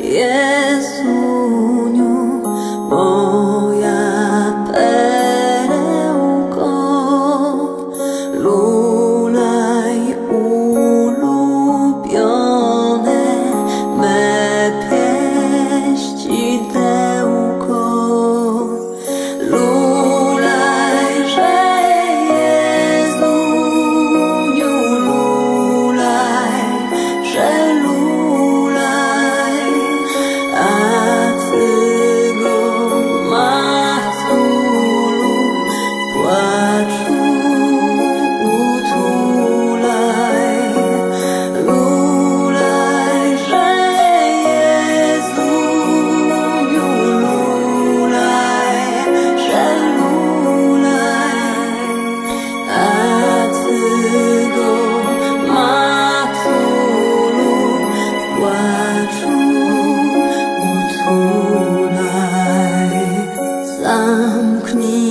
Jesus. ខ្ញុំ